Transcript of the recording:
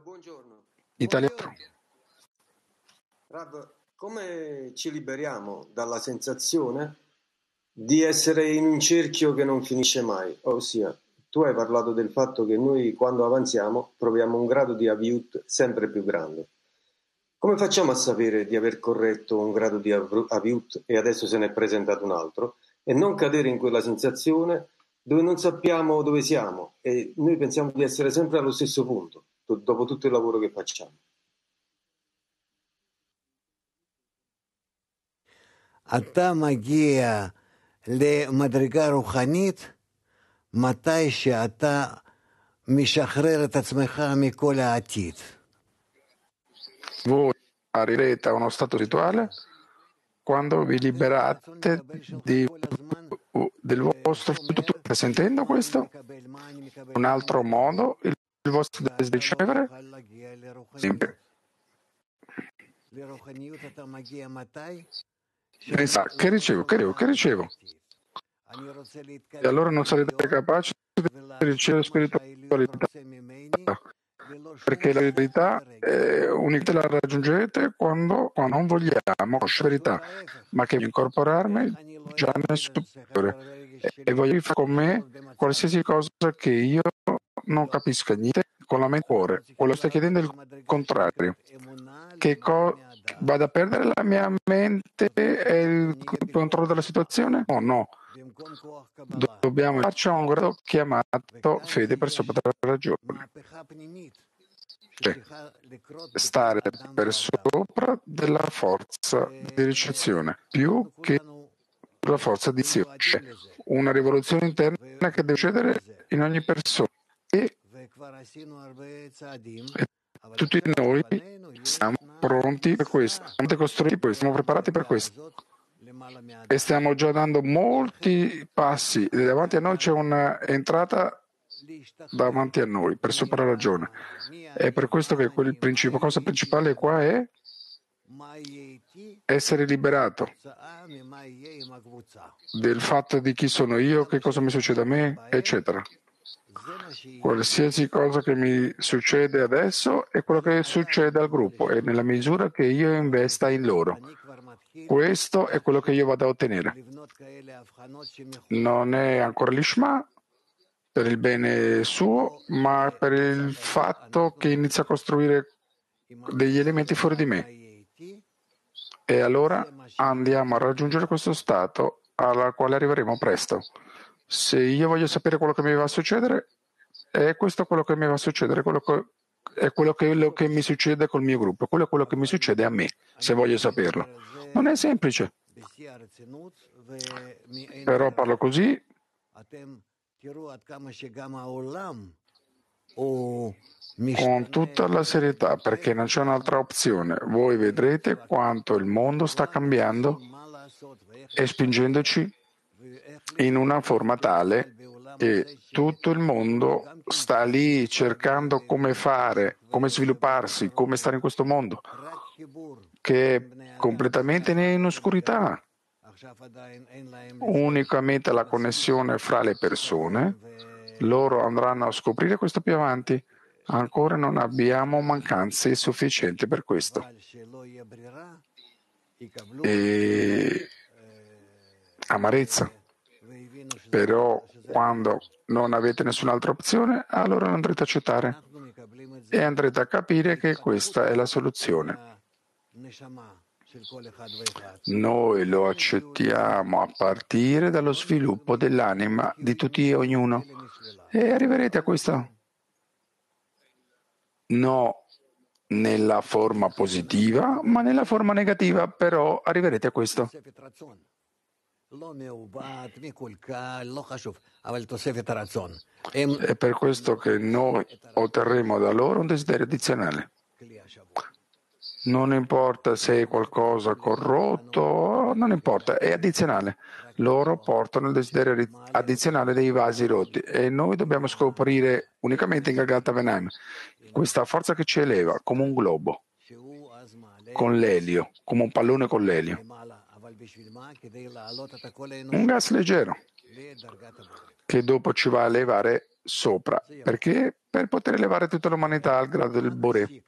Buongiorno. Italiano. Rav, come ci liberiamo dalla sensazione di essere in un cerchio che non finisce mai? Ossia, tu hai parlato del fatto che noi quando avanziamo proviamo un grado di aviut sempre più grande. Come facciamo a sapere di aver corretto un grado di aviut e adesso se ne è presentato un altro e non cadere in quella sensazione dove non sappiamo dove siamo e noi pensiamo di essere sempre allo stesso punto dopo tutto il lavoro che facciamo? אתה מגיע למדרגה רוחנית מתי שאתה משחרר את עצמך מכל העתיד. Voi arriverete a uno stato rituale quando vi liberate di, del vostro futuro. Stai sentendo questo? Un altro modo, il, il vostro ricevere? Sempre. Pensa, che ricevo, che ricevo, che ricevo? E allora non sarete capaci di ricevere spiritualità. Perché la verità è unica, la raggiungerete quando, quando non vogliamo conoscere verità, ma che incorporarmi già nel superiore e voglio fare con me qualsiasi cosa che io non capisca niente con la mente cuore. Quello stai chiedendo il contrario. Che co- vada a perdere la mia mente e il controllo della situazione? No, no. Dobbiamo farci un grado chiamato fede per sopra della ragione. Cioè, stare per sopra della forza di ricezione, più che la forza di azione. Cioè, una rivoluzione interna che deve succedere in ogni persona. Tutti noi siamo pronti per questo, siamo costruiti per questo, siamo preparati per questo. E stiamo già dando molti passi. Davanti a noi c'è un'entrata davanti a noi per sopra ragione è per questo che il principio, cosa principale qua è essere liberato del fatto di chi sono io, che cosa mi succede a me, eccetera. Qualsiasi cosa che mi succede adesso è quello che succede al gruppo e nella misura che io investa in loro. Questo è quello che io vado a ottenere. Non è ancora l'Ishma per il bene suo, ma per il fatto che inizia a costruire degli elementi fuori di me. E allora andiamo a raggiungere questo stato alla quale arriveremo presto. Se io voglio sapere quello che mi va a succedere, è questo quello che mi va a succedere, quello che, è quello che, quello che mi succede col mio gruppo, quello è quello che mi succede a me, se voglio saperlo. Non è semplice. Però parlo così con tutta la serietà, perché non c'è un'altra opzione. Voi vedrete quanto il mondo sta cambiando e spingendoci in una forma tale che tutto il mondo sta lì cercando come fare, come svilupparsi, come stare in questo mondo, che è completamente in oscurità. Unicamente la connessione fra le persone, loro andranno a scoprire questo più avanti. Ancora non abbiamo mancanze sufficienti per questo. E amarezza. Però quando non avete nessun'altra opzione, allora non andrete a accettare e andrete a capire che questa è la soluzione. Noi lo accettiamo a partire dallo sviluppo dell'anima di tutti e ognuno e arriverete a questo. No nella forma positiva, ma nella forma negativa, però arriverete a questo. È per questo che noi otterremo da loro un desiderio addizionale. Non importa se è qualcosa corrotto, non importa, è addizionale. Loro portano il desiderio addizionale dei vasi rotti e noi dobbiamo scoprire unicamente in Gagata Venaim questa forza che ci eleva come un globo, con l'elio, come un pallone con l'elio. Un gas leggero che dopo ci va a elevare sopra. Perché? Per poter elevare tutta l'umanità al grado del Bore.